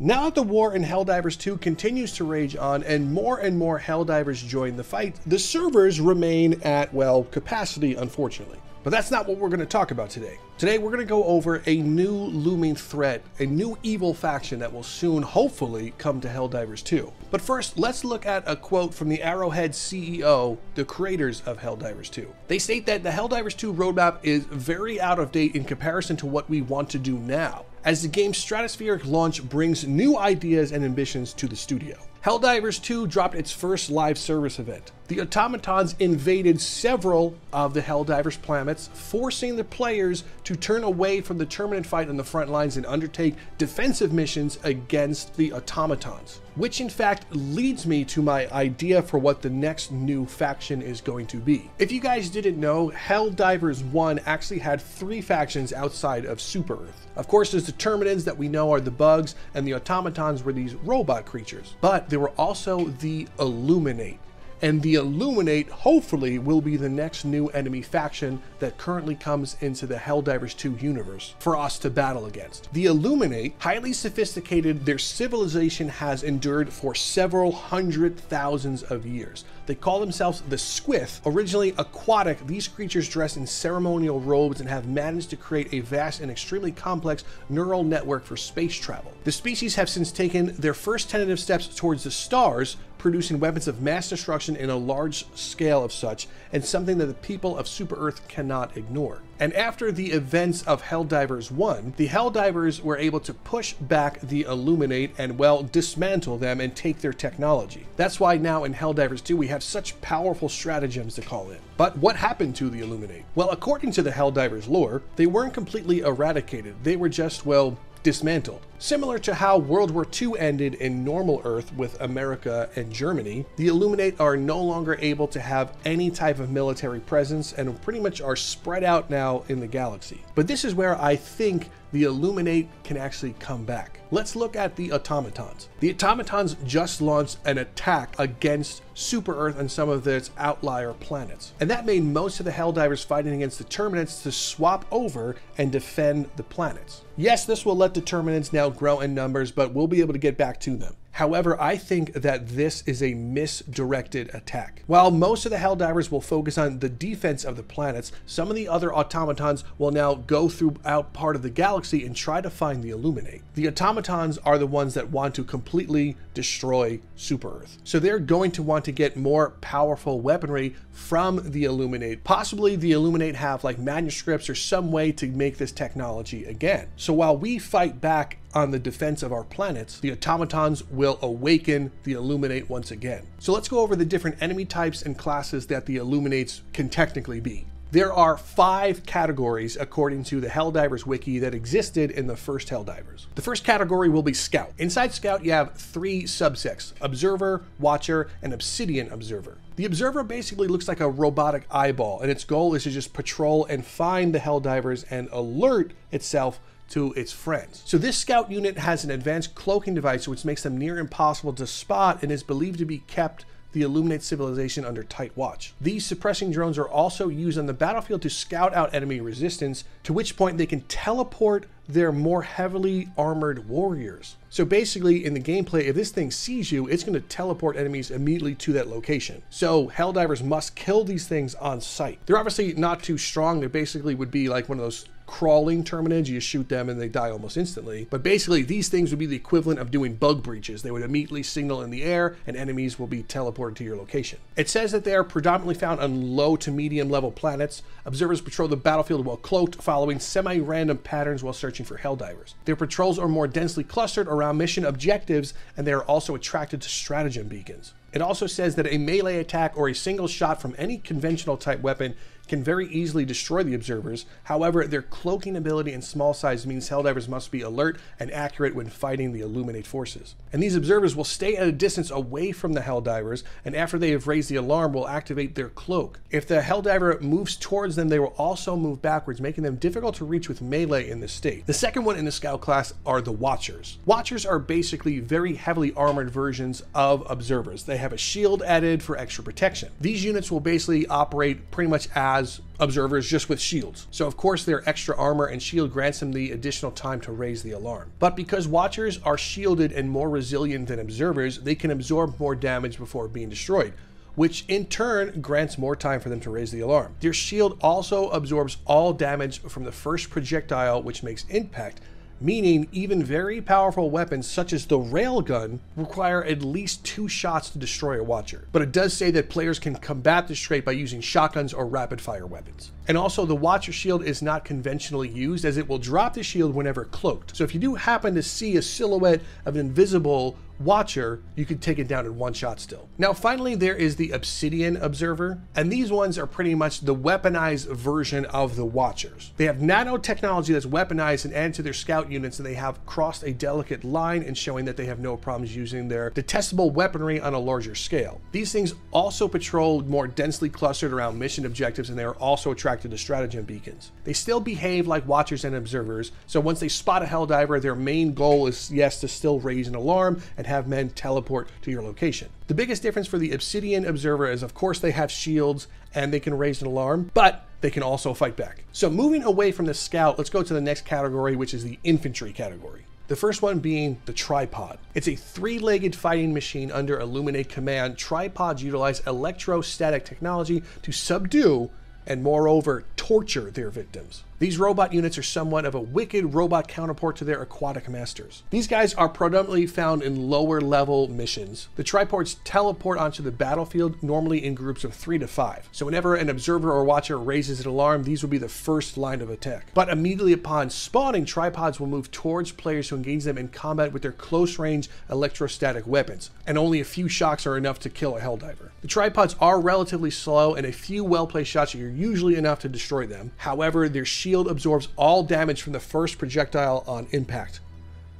Now that the war in Helldivers 2 continues to rage on and more and more Helldivers join the fight, the servers remain at, well, capacity, unfortunately. But that's not what we're going to talk about today. Today, we're going to go over a new looming threat, a new evil faction that will soon, hopefully, come to Helldivers 2. But first, let's look at a quote from the Arrowhead CEO, the creators of Helldivers 2. They state that the Helldivers 2 roadmap is very out of date in comparison to what we want to do now as the game's stratospheric launch brings new ideas and ambitions to the studio. Helldivers 2 dropped its first live service event. The automatons invaded several of the Helldivers planets, forcing the players to turn away from the Terminid fight on the front lines and undertake defensive missions against the automatons. Which in fact leads me to my idea for what the next new faction is going to be. If you guys didn't know, Helldivers 1 actually had three factions outside of Super Earth. Of course, there's the Terminids that we know are the bugs, and the automatons were these robot creatures. But there were also the Illuminate and the Illuminate hopefully will be the next new enemy faction that currently comes into the Helldivers 2 universe for us to battle against. The Illuminate, highly sophisticated, their civilization has endured for several hundred thousands of years. They call themselves the Squith. Originally aquatic, these creatures dress in ceremonial robes and have managed to create a vast and extremely complex neural network for space travel. The species have since taken their first tentative steps towards the stars, producing weapons of mass destruction in a large scale of such, and something that the people of Super Earth cannot ignore. And after the events of Helldivers 1, the Helldivers were able to push back the Illuminate and, well, dismantle them and take their technology. That's why now in Helldivers 2 we have such powerful stratagems to call in. But what happened to the Illuminate? Well, according to the Helldivers lore, they weren't completely eradicated. They were just, well, dismantled. Similar to how World War II ended in normal Earth with America and Germany, the Illuminate are no longer able to have any type of military presence and pretty much are spread out now in the galaxy. But this is where I think the Illuminate can actually come back. Let's look at the automatons. The automatons just launched an attack against Super Earth and some of its outlier planets. And that made most of the Helldivers fighting against the Terminids to swap over and defend the planets. Yes, this will let the Terminids now grow in numbers, but we'll be able to get back to them. However, I think that this is a misdirected attack. While most of the Helldivers will focus on the defense of the planets, some of the other automatons will now go throughout part of the galaxy and try to find the Illuminate. The automatons are the ones that want to completely destroy Super Earth. So they're going to want to get more powerful weaponry from the Illuminate. Possibly the Illuminate have like manuscripts or some way to make this technology again. So while we fight back on the defense of our planets, the automatons will awaken the Illuminate once again. So let's go over the different enemy types and classes that the Illuminates can technically be. There are five categories according to the Helldivers wiki that existed in the first Helldivers. The first category will be Scout. Inside Scout, you have three subsects Observer, Watcher, and Obsidian Observer. The Observer basically looks like a robotic eyeball, and its goal is to just patrol and find the Helldivers and alert itself to its friends. So this scout unit has an advanced cloaking device which makes them near impossible to spot and is believed to be kept the Illuminate civilization under tight watch. These suppressing drones are also used on the battlefield to scout out enemy resistance, to which point they can teleport their more heavily armored warriors. So basically, in the gameplay, if this thing sees you, it's going to teleport enemies immediately to that location. So Helldivers must kill these things on sight. They're obviously not too strong. They basically would be like one of those crawling terminids. You shoot them and they die almost instantly. But basically, these things would be the equivalent of doing bug breaches. They would immediately signal in the air and enemies will be teleported to your location. It says that they are predominantly found on low to medium level planets. Observers patrol the battlefield while cloaked, following semi random patterns while searching for Helldivers. Their patrols are more densely clustered around mission objectives and they are also attracted to stratagem beacons. It also says that a melee attack or a single shot from any conventional type weapon can very easily destroy the observers. However, their cloaking ability and small size means Helldivers must be alert and accurate when fighting the Illuminate forces. And these observers will stay at a distance away from the Helldivers, and after they have raised the alarm, will activate their cloak. If the Helldiver moves towards them, they will also move backwards, making them difficult to reach with melee in this state. The second one in the Scout class are the Watchers. Watchers are basically very heavily armored versions of observers. They have a shield added for extra protection. These units will basically operate pretty much as observers just with shields. So of course their extra armor and shield grants them the additional time to raise the alarm. But because watchers are shielded and more resilient than observers, they can absorb more damage before being destroyed which in turn grants more time for them to raise the alarm. Their shield also absorbs all damage from the first projectile, which makes impact, meaning even very powerful weapons such as the railgun require at least two shots to destroy a watcher. But it does say that players can combat this trait by using shotguns or rapid fire weapons. And also the watcher shield is not conventionally used as it will drop the shield whenever cloaked. So if you do happen to see a silhouette of an invisible Watcher, you can take it down in one shot still. Now, finally, there is the Obsidian Observer, and these ones are pretty much the weaponized version of the Watchers. They have nanotechnology that's weaponized and added to their scout units, and they have crossed a delicate line in showing that they have no problems using their detestable weaponry on a larger scale. These things also patrol more densely clustered around mission objectives, and they are also attracted to stratagem beacons. They still behave like Watchers and Observers, so once they spot a Helldiver, their main goal is, yes, to still raise an alarm and have men teleport to your location. The biggest difference for the Obsidian Observer is, of course, they have shields and they can raise an alarm, but they can also fight back. So moving away from the scout, let's go to the next category, which is the infantry category. The first one being the tripod. It's a three-legged fighting machine under Illuminate command. Tripods utilize electrostatic technology to subdue and moreover torture their victims. These robot units are somewhat of a wicked robot counterpart to their aquatic masters. These guys are predominantly found in lower level missions. The tripods teleport onto the battlefield normally in groups of three to five. So whenever an observer or watcher raises an alarm, these will be the first line of attack. But immediately upon spawning, tripods will move towards players to engage them in combat with their close range electrostatic weapons. And only a few shocks are enough to kill a Helldiver. The tripods are relatively slow and a few well-placed shots are usually enough to destroy them. However, their shield absorbs all damage from the first projectile on impact.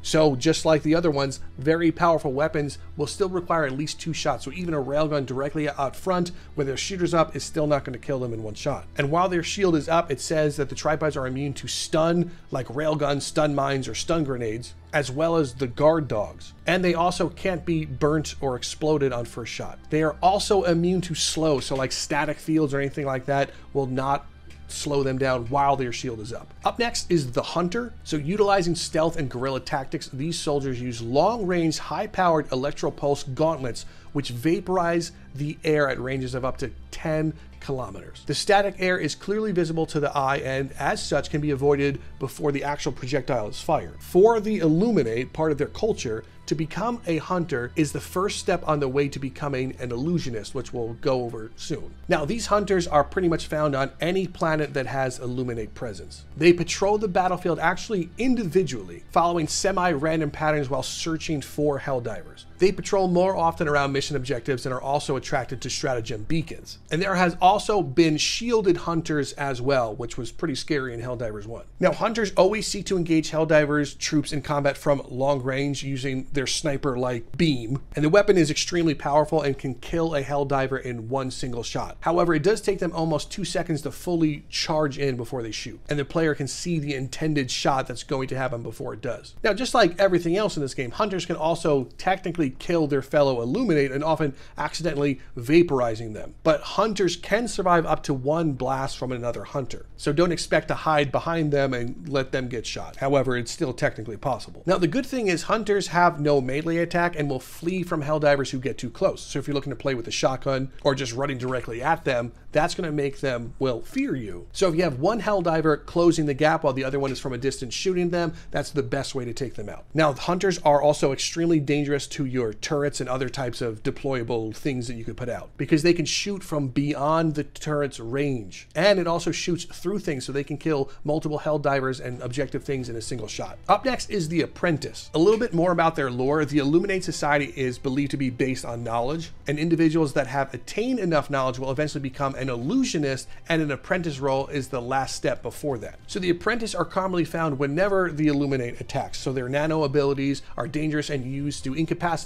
So, just like the other ones, very powerful weapons will still require at least two shots. So, even a railgun directly out front with their shooters up is still not going to kill them in one shot. And while their shield is up, it says that the tripods are immune to stun, like railguns, stun mines, or stun grenades, as well as the guard dogs. And they also can't be burnt or exploded on first shot. They are also immune to slow, so like static fields or anything like that will not slow them down while their shield is up. Up next is the Hunter. So utilizing stealth and guerrilla tactics, these soldiers use long-range, high-powered electro-pulse gauntlets which vaporize the air at ranges of up to 10 kilometers. The static air is clearly visible to the eye and as such can be avoided before the actual projectile is fired. For the Illuminate, part of their culture, to become a hunter is the first step on the way to becoming an illusionist, which we'll go over soon. Now, these hunters are pretty much found on any planet that has Illuminate presence. They patrol the battlefield actually individually, following semi-random patterns while searching for Helldivers. They patrol more often around mission objectives and are also attracted to stratagem beacons. And there has also been shielded hunters as well, which was pretty scary in Helldivers 1. Now, hunters always seek to engage Helldivers troops in combat from long range using their sniper-like beam, and the weapon is extremely powerful and can kill a Helldiver in one single shot. However, it does take them almost two seconds to fully charge in before they shoot, and the player can see the intended shot that's going to happen before it does. Now, just like everything else in this game, hunters can also technically kill their fellow Illuminate and often accidentally vaporizing them. But hunters can survive up to one blast from another hunter. So don't expect to hide behind them and let them get shot. However, it's still technically possible. Now, the good thing is hunters have no melee attack and will flee from Helldivers who get too close. So if you're looking to play with a shotgun or just running directly at them, that's going to make them, well, fear you. So if you have one Helldiver closing the gap while the other one is from a distance shooting them, that's the best way to take them out. Now, hunters are also extremely dangerous to your turrets and other types of deployable things that you could put out because they can shoot from beyond the turret's range. And it also shoots through things so they can kill multiple Helldivers and objective things in a single shot. Up next is the Apprentice. A little bit more about their lore. The Illuminate Society is believed to be based on knowledge, and individuals that have attained enough knowledge will eventually become an illusionist, and an apprentice role is the last step before that. So the apprentice are commonly found whenever the Illuminate attacks. So their nano abilities are dangerous and used to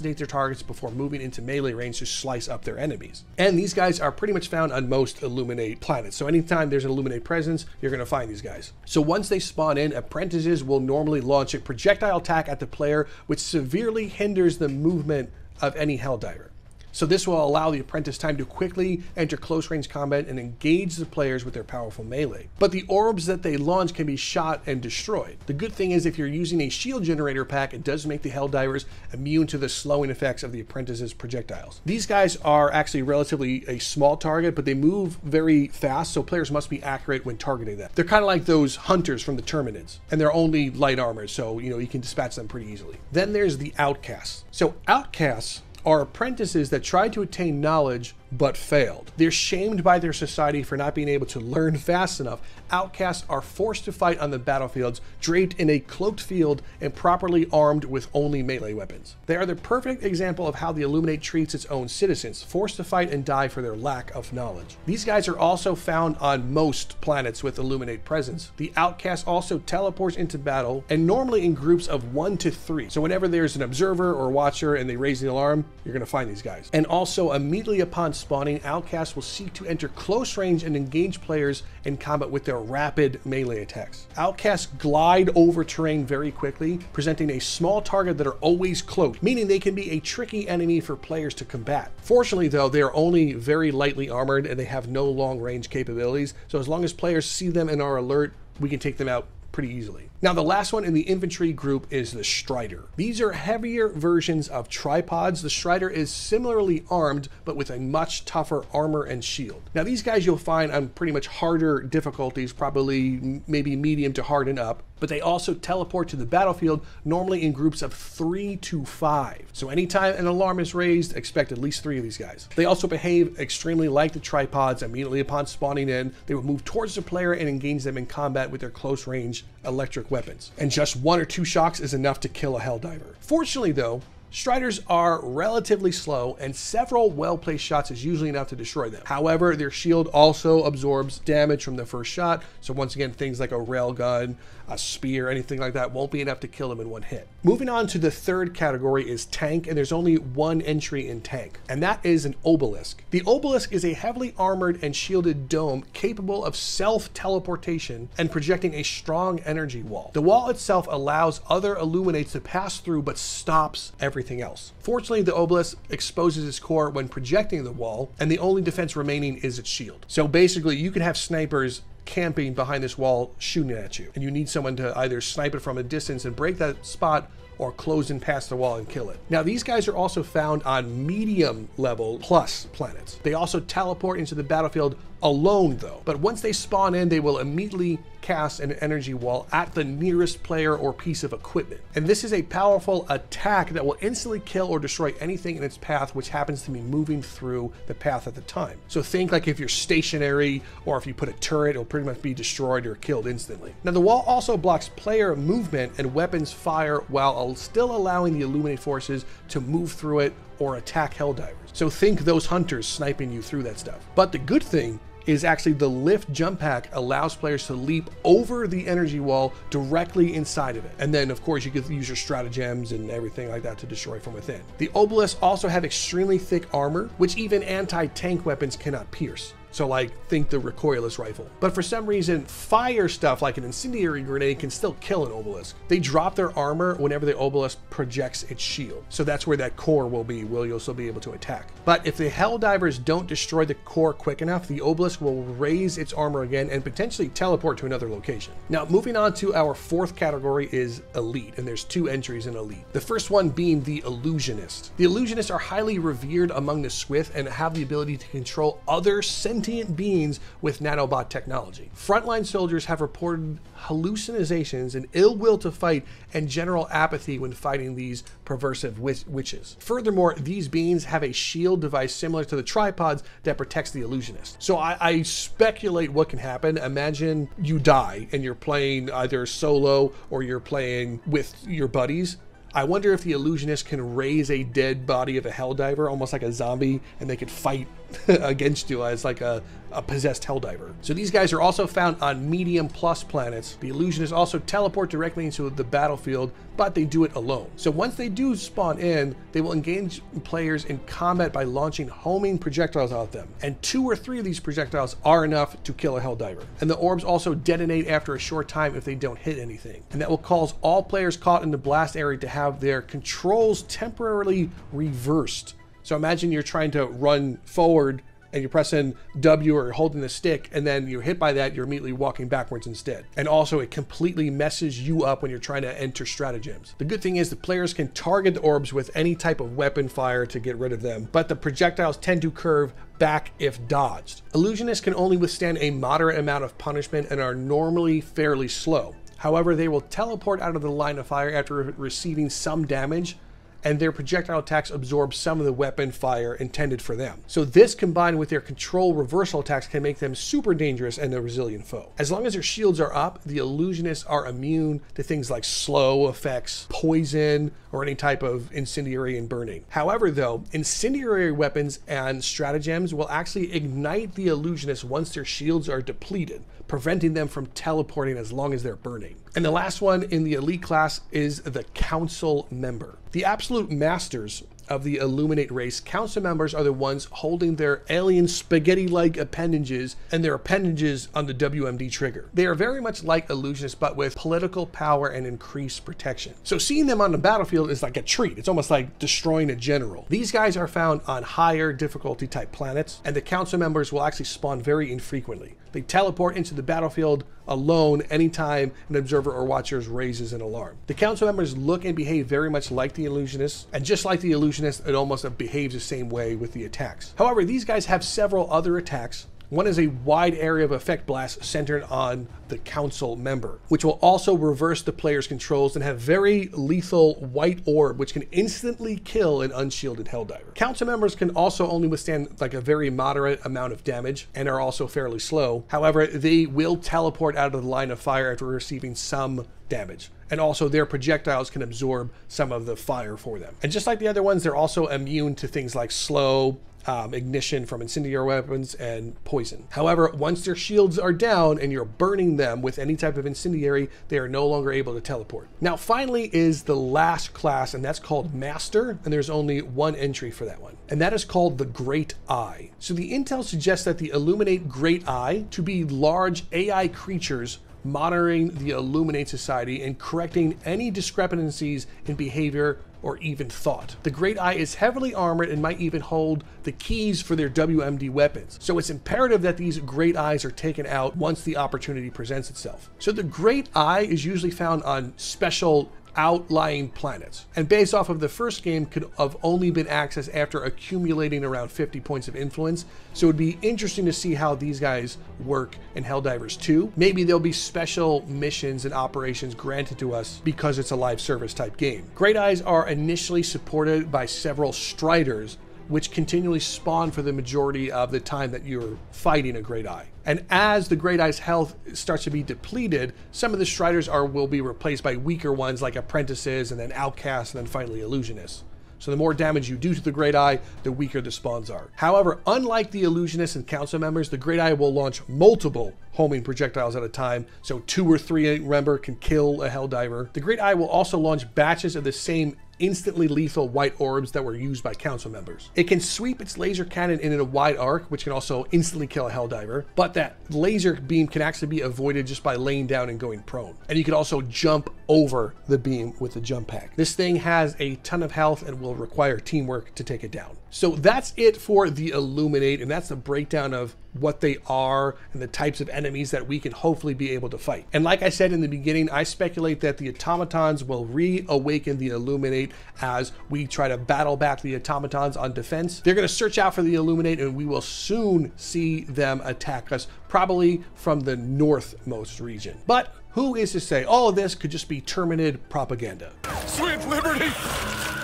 their targets before moving into melee range to slice up their enemies. And these guys are pretty much found on most Illuminate planets. So anytime there's an Illuminate presence, you're going to find these guys. So once they spawn in, apprentices will normally launch a projectile attack at the player, which severely hinders the movement of any Helldiver. So this will allow the apprentice time to quickly enter close range combat and engage the players with their powerful melee. But the orbs that they launch can be shot and destroyed. The good thing is if you're using a shield generator pack, it does make the Helldivers immune to the slowing effects of the apprentice's projectiles. These guys are actually relatively a small target, but they move very fast, so players must be accurate when targeting them. They're kind of like those hunters from the Terminids, and they're only light armored, so you know you can dispatch them pretty easily. Then there's the outcasts. So outcasts are apprentices that try to attain knowledge but failed. They're shamed by their society for not being able to learn fast enough. Outcasts are forced to fight on the battlefields, draped in a cloaked field and properly armed with only melee weapons. They are the perfect example of how the Illuminate treats its own citizens, forced to fight and die for their lack of knowledge. These guys are also found on most planets with Illuminate presence. The Outcast also teleports into battle and normally in groups of one to three. So whenever there's an observer or watcher and they raise the alarm, you're going to find these guys. And also immediately upon spawning, outcasts will seek to enter close range and engage players in combat with their rapid melee attacks. Outcasts glide over terrain very quickly, presenting a small target that are always cloaked, meaning they can be a tricky enemy for players to combat. Fortunately, though, they are only very lightly armored and they have no long range capabilities, so as long as players see them and are alert, we can take them out pretty easily. Now, the last one in the infantry group is the Strider. These are heavier versions of tripods. The Strider is similarly armed, but with a much tougher armor and shield. Now, these guys you'll find on pretty much harder difficulties, probably maybe medium to hard and up, but they also teleport to the battlefield, normally in groups of three to five. So anytime an alarm is raised, expect at least three of these guys. They also behave extremely like the tripods. Immediately upon spawning in, they will move towards the player and engage them in combat with their close range electric weapons. And just one or two shocks is enough to kill a Helldiver. Fortunately though, Striders are relatively slow, and several well placed shots is usually enough to destroy them. However, their shield also absorbs damage from the first shot, so once again, things like a railgun, a spear, anything like that won't be enough to kill them in one hit. Moving on to the third category is tank, and there's only one entry in tank, and that is an obelisk. The obelisk is a heavily armored and shielded dome capable of self teleportation and projecting a strong energy wall. The wall itself allows other illuminates to pass through but stops everything everything else. Fortunately, the obelisk exposes its core when projecting the wall, and the only defense remaining is its shield. So basically, you can have snipers camping behind this wall shooting at you, and you need someone to either snipe it from a distance and break that spot or close in past the wall and kill it. Now, these guys are also found on medium level plus planets. They also teleport into the battlefield alone though. But once they spawn in, they will immediately cast an energy wall at the nearest player or piece of equipment. And this is a powerful attack that will instantly kill or destroy anything in its path which happens to be moving through the path at the time. So think like if you're stationary or if you put a turret, it'll pretty much be destroyed or killed instantly. Now the wall also blocks player movement and weapons fire while still allowing the Illuminate forces to move through it or attack Helldivers. So think those hunters sniping you through that stuff. But the good thing is actually the lift jump pack allows players to leap over the energy wall directly inside of it. And then of course you can use your stratagems and everything like that to destroy from within. The obelisks also have extremely thick armor, which even anti-tank weapons cannot pierce. So like think the recoilless rifle. But for some reason, fire stuff like an incendiary grenade can still kill an obelisk. They drop their armor whenever the obelisk projects its shield. So that's where that core will be, will you still be able to attack. But if the Helldivers don't destroy the core quick enough, the obelisk will raise its armor again and potentially teleport to another location. Now moving on to our fourth category is Elite, and there's two entries in Elite. The first one being the Illusionist. The Illusionists are highly revered among the Squith and have the ability to control other sentient sentient beings with nanobot technology. Frontline soldiers have reported hallucinations and ill will to fight and general apathy when fighting these perversive witches. Furthermore, these beings have a shield device similar to the tripods that protects the illusionist. So I, I speculate what can happen. Imagine you die and you're playing either solo or you're playing with your buddies I wonder if the illusionist can raise a dead body of a helldiver, almost like a zombie, and they could fight against you as like a, a possessed helldiver. So these guys are also found on medium plus planets. The illusionists also teleport directly into the battlefield, but they do it alone. So once they do spawn in, they will engage players in combat by launching homing projectiles at them. And two or three of these projectiles are enough to kill a helldiver. And the orbs also detonate after a short time if they don't hit anything. And that will cause all players caught in the blast area to have their controls temporarily reversed So imagine you're trying to run forward and you're pressing W or holding the stick, and then you're hit by that, you're immediately walking backwards instead. And also, it completely messes you up when you're trying to enter stratagems. The good thing is the players can target the orbs with any type of weapon fire to get rid of them, but the projectiles tend to curve back if dodged. Illusionists can only withstand a moderate amount of punishment and are normally fairly slow. However, they will teleport out of the line of fire after receiving some damage, and their projectile attacks absorb some of the weapon fire intended for them. So this combined with their control reversal attacks can make them super dangerous and a resilient foe. As long as their shields are up, the illusionists are immune to things like slow effects, poison, or any type of incendiary and burning. However, though, incendiary weapons and stratagems will actually ignite the illusionists once their shields are depleted, preventing them from teleporting as long as they're burning. And the last one in the elite class is the council member. The absolute masters of the Illuminate race, council members are the ones holding their alien spaghetti like appendages and their appendages on the WMD trigger. They are very much like illusionists, but with political power and increased protection. So seeing them on the battlefield is like a treat. It's almost like destroying a general. These guys are found on higher difficulty type planets, and the council members will actually spawn very infrequently. They teleport into the battlefield alone anytime an observer or watcher raises an alarm. The council members look and behave very much like the illusionists, and just like the illusionists, it almost behaves the same way with the attacks. However, these guys have several other attacks one is a wide area of effect blast centered on the council member, which will also reverse the player's controls and have very lethal white orb, which can instantly kill an unshielded Helldiver. Council members can also only withstand like a very moderate amount of damage and are also fairly slow. However, they will teleport out of the line of fire after receiving some damage. And also, their projectiles can absorb some of the fire for them. And just like the other ones, they're also immune to things like slow, um, ignition from incendiary weapons and poison. However, once their shields are down and you're burning them with any type of incendiary, they are no longer able to teleport. Now, finally, is the last class, and that's called Master, and there's only one entry for that one, and that is called the Great Eye. So the intel suggests that the Illuminate Great Eye to be large AI creatures monitoring the Illuminate Society and correcting any discrepancies in behavior or even thought. The Great Eye is heavily armored and might even hold the keys for their WMD weapons, so it's imperative that these Great Eyes are taken out once the opportunity presents itself. So the Great Eye is usually found on special outlying planets. And based off of the first game, could have only been accessed after accumulating around 50 points of influence. So it would be interesting to see how these guys work in Helldivers 2. Maybe there'll be special missions and operations granted to us because it's a live service type game. Great Eyes are initially supported by several Striders which continually spawn for the majority of the time that you're fighting a Great Eye. And as the Great Eye's health starts to be depleted, some of the Striders are will be replaced by weaker ones like Apprentices and then Outcasts and then finally Illusionists. So the more damage you do to the Great Eye, the weaker the spawns are. However, unlike the Illusionists and Council members, the Great Eye will launch multiple homing projectiles at a time, so two or three, remember, can kill a Helldiver. The Great Eye will also launch batches of the same instantly lethal white orbs that were used by council members. It can sweep its laser cannon in a wide arc, which can also instantly kill a Helldiver, but that laser beam can actually be avoided just by laying down and going prone. And you can also jump over the beam with the jump pack. This thing has a ton of health and will require teamwork to take it down. So that's it for the Illuminate, and that's the breakdown of what they are and the types of enemies that we can hopefully be able to fight. And like I said in the beginning, I speculate that the automatons will reawaken the Illuminate as we try to battle back the automatons on defense. They're going to search out for the Illuminate, and we will soon see them attack us, probably from the northmost region. But who is to say all of this could just be Terminid propaganda? Sweet liberty!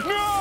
No!